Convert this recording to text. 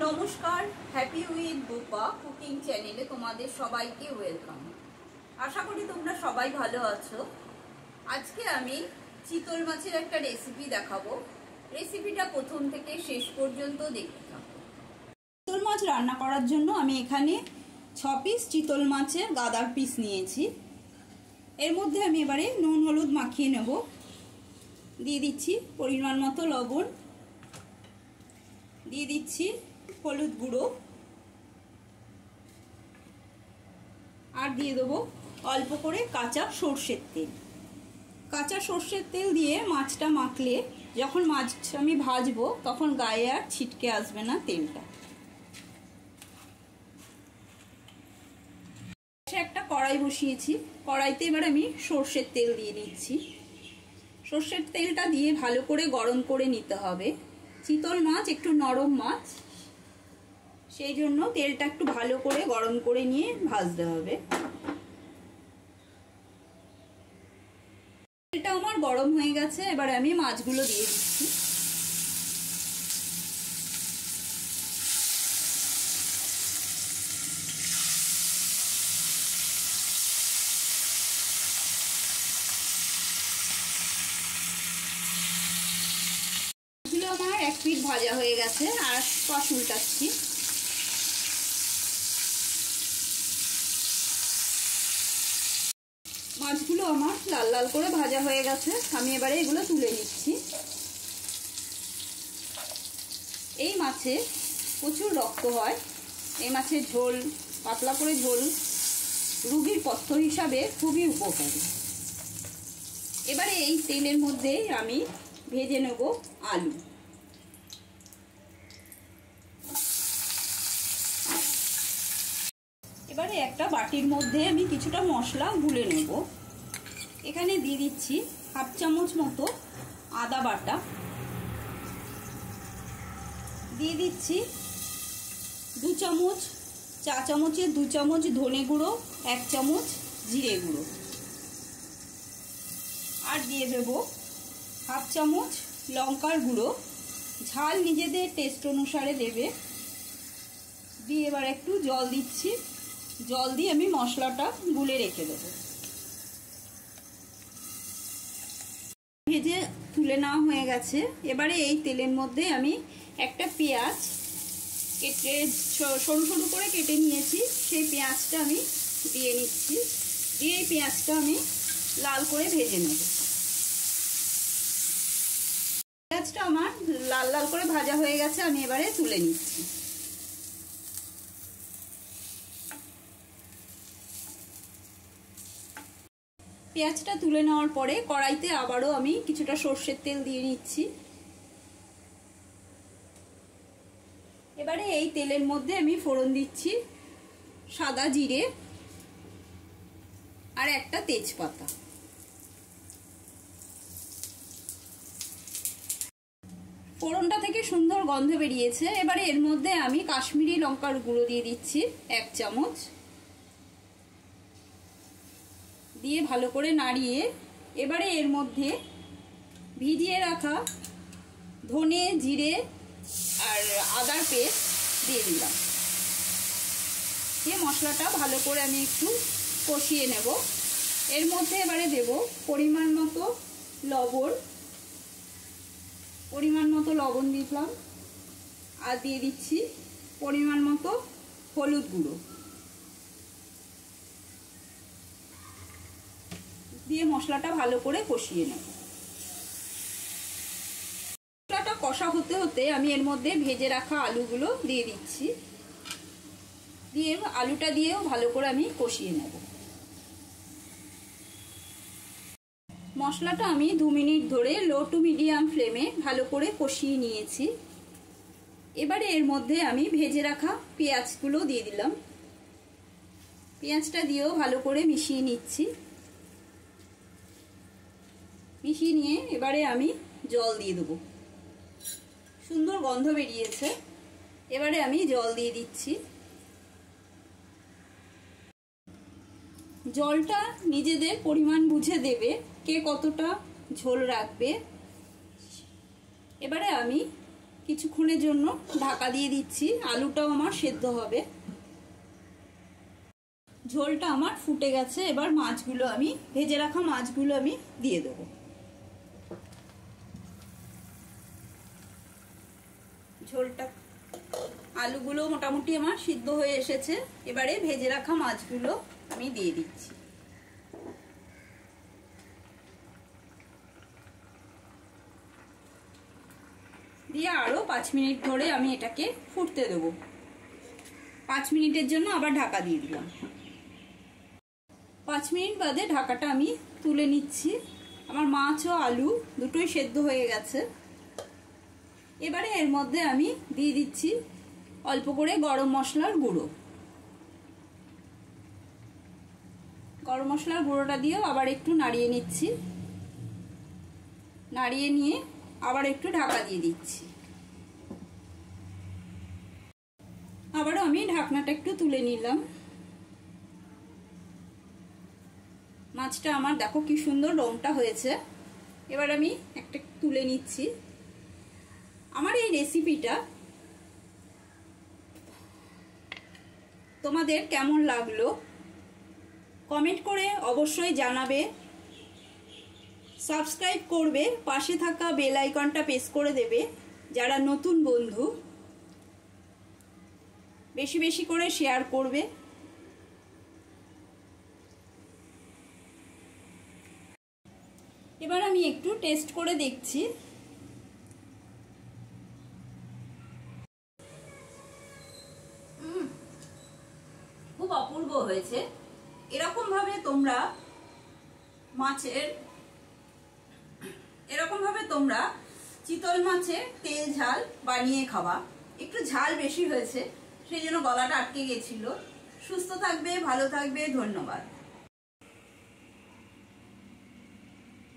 নমস্কার happy with Bupa cooking চ্যানেলে তোমাদের সবাইকে ওয়েলকাম আশা করি তোমরা সবাই ভালো আছো। আজকে আমি চিতল মাছের একটা রেসিপি দেখাবো। রেসিপিটা প্রথম থেকে শেষ পর্যন্ত দেখতে থাকো। চিতল মাছ রান্না করার জন্য আমি এখানে ছ পিস চিতল মাছের গাদার পিস নিয়েছি। এর মধ্যে আমি এবারে নুন, হলুদ মাখিয়ে নেব। দিয়ে দিচ্ছি পরিমাণ মতো লবণ। দিয়ে দিচ্ছি হলুদ গুঁড়ো। আর দিয়ে দেবো অল্প করে কাঁচা সর্ষের তেল। কাঁচা সর্ষের তেল দিয়ে মাছটা মাখলে যখন মাছ আমি ভাজবো তখন গায়ে আর ছিটকে আসবে না তেলটা। একটা কড়াই বসিয়েছি। কড়াইতে এবার আমি সর্ষের তেল দিয়ে দিচ্ছি। সর্ষের তেলটা দিয়ে ভালো করে গরম করে নিতে হবে। চিতল মাছ, একটু নরম মাছ। সেই জন্য তেলটা একটু ভালো করে গরম করে নিয়ে ভাজতে হবে। তেলটা আমার গরম হয়ে গেছে, এবার আমি মাছগুলো দিয়ে দিচ্ছি। আমার এক পিঠ ভাজা হয়ে গেছে, আর পাশ উল্টাচ্ছি মাছগুলো আমার লাল লাল করে ভাজা হয়ে গেছে। আমি এবারে এগুলো তুলে নিচ্ছি। এই মাছে প্রচুর রক্ত হয়। এই মাছের ঝোল, পাতলা করে ঝোল রুগীর পথ্য হিসাবে খুবই উপকারী। এবারে এই তেলের মধ্যে আমি ভেজে নেব আলু। এবারে একটা বাটির মধ্যে আমি কিছুটা মশলা গুলে নেব। এখানে দিয়ে দিচ্ছি হাফ চামচ মতো আদা বাটা। দিয়ে দিচ্ছি দু চামচ, চা চামচের দু চামচ ধনে গুঁড়ো, এক চামচ জিরে গুঁড়ো। আর দিয়ে দেব হাফ চামচ লঙ্কার গুঁড়ো। ঝাল নিজেদের টেস্ট অনুসারে দেবে। দিয়ে এবার একটু জল দিচ্ছি। জল দিয়ে আমি মশলাটা গুলে রেখে দেবো। ভেজে তুলে নেওয়া হয়ে গেছে। এবারে এই তেলের মধ্যে আমি একটা পেঁয়াজ কেটে সরু সরু করে কেটে নিয়েছি। সেই পেঁয়াজটা আমি দিয়ে নিচ্ছি। দিয়ে এই পেঁয়াজটা আমি লাল করে ভেজে নেব। পেঁয়াজটা আমার লাল লাল করে ভাজা হয়ে গেছে, আমি এবারে তুলে নিচ্ছি। পেঁয়াজটা তুলে নেওয়ার পরে কড়াইতে আবারও আমি কিছুটা সর্ষের তেল দিয়ে নিচ্ছি। এবারে এই তেলের মধ্যে আমি ফোড়ন দিচ্ছি সাদা জিরে আর একটা তেজপাতা। ফোড়নটা থেকে সুন্দর গন্ধ বেরিয়েছে। এবারে এর মধ্যে আমি কাশ্মীরি লঙ্কার গুঁড়ো দিয়ে দিচ্ছি, এক চামচ। দিয়ে ভালো করে নাড়িয়ে এবারে এর মধ্যে ভিজিয়ে রাখা ধনে, জিরে আর আদার পেস্ট দিয়ে দিলাম। দিয়ে মশলাটা ভালো করে আমি একটু কষিয়ে নেব। এর মধ্যে এবারে দেব পরিমাণ মতো লবণ। পরিমাণ মতো লবণ দিলাম। আর দিয়ে দিচ্ছি পরিমাণ মতো হলুদ গুঁড়ো। দিয়ে মশলাটা ভালো করে কষিয়ে নেব। মশলাটা কষা হতে হতে আমি এর মধ্যে ভেজে রাখা আলুগুলো দিয়ে দিচ্ছি। দিয়ে আলুটা দিয়েও ভালো করে আমি কষিয়ে নেব। মশলাটা আমি দু মিনিট ধরে লো টু মিডিয়াম ফ্লেমে ভালো করে কষিয়ে নিয়েছি। এবারে এর মধ্যে আমি ভেজে রাখা পেঁয়াজগুলো দিয়ে দিলাম। পেঁয়াজটা দিয়েও ভালো করে মিশিয়ে নিচ্ছি। মিশিয়ে নিয়ে এবারে আমি জল দিয়ে দেবো। সুন্দর গন্ধ বেরিয়েছে। এবারে আমি জল দিয়ে দিচ্ছি। জলটা নিজেদের পরিমাণ বুঝে দেবে কে কতটা ঝোল রাখবে। এবারে আমি কিছুক্ষণের জন্য ঢাকা দিয়ে দিচ্ছি। আলুটাও আমার সেদ্ধ হবে। ঝোলটা আমার ফুটে গেছে। এবার মাছগুলো আমি, ভেজে রাখা মাছগুলো আমি দিয়ে দেবো। ঝোলটা। আলুগুলো মোটামুটি আমার সিদ্ধ হয়ে এসেছে। এবারে ভেজে রাখা মাছগুলো আমি দিয়ে দিচ্ছি। দিয়ে আরও পাঁচ মিনিট ধরে আমি এটাকে ফুটতে দেবো। পাঁচ মিনিটের জন্য আবার ঢাকা দিয়ে দিলাম। পাঁচ মিনিট বাদে ঢাকাটা আমি তুলে নিচ্ছি। আমার মাছ ও আলু দুটোই সেদ্ধ হয়ে গেছে। এবারে এর মধ্যে আমি দিয়ে দিচ্ছি অল্প করে গরম মশলার গুঁড়ো। গরম মশলার গুঁড়োটা দিয়েও আবার একটু নাড়িয়ে নিচ্ছি। নাড়িয়ে নিয়ে আবার একটু ঢাকা দিয়ে দিচ্ছি। আবারও আমি ঢাকনাটা একটু তুলে নিলাম। মাছটা আমার দেখো কি সুন্দর রংটা হয়েছে। এবার আমি একটা তুলে নিচ্ছি। আমার এই রেসিপিটা তোমাদের কেমন লাগল? কমেন্ট করে অবশ্যই জানাবে। সাবস্ক্রাইব করবে, পাশে থাকা বেল আইকনটা প্রেস করে দেবে, যারা নতুন বন্ধু। বেশি বেশি করে শেয়ার করবে। এবার আমি একটু টেস্ট করে দেখছি। অপূর্ব হয়েছে, এরকম ভাবে তোমরা মাছের, এরকম ভাবে তোমরা চিতল মাছের তেল, ঝাল বানিয়ে খাওয়া। একটু ঝাল বেশি হয়েছে, সেই জন্য গলাটা আটকে গেছিল। সুস্থ থাকবে, ভালো থাকবে, ধন্যবাদ।